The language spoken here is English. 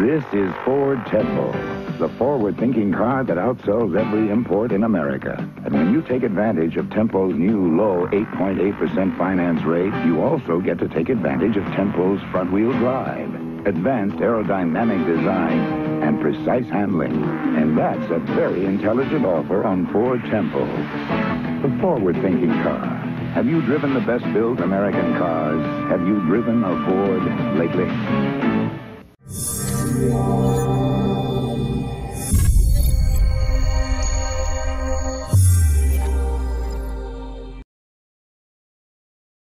This is Ford Tempo, the forward-thinking car that outsells every import in America. And when you take advantage of Tempo's new low 8.8% finance rate, you also get to take advantage of Tempo's front-wheel drive, advanced aerodynamic design, and precise handling. And that's a very intelligent offer on Ford Tempo, the forward-thinking car. Have you driven the best-built American cars? Have you driven a Ford lately?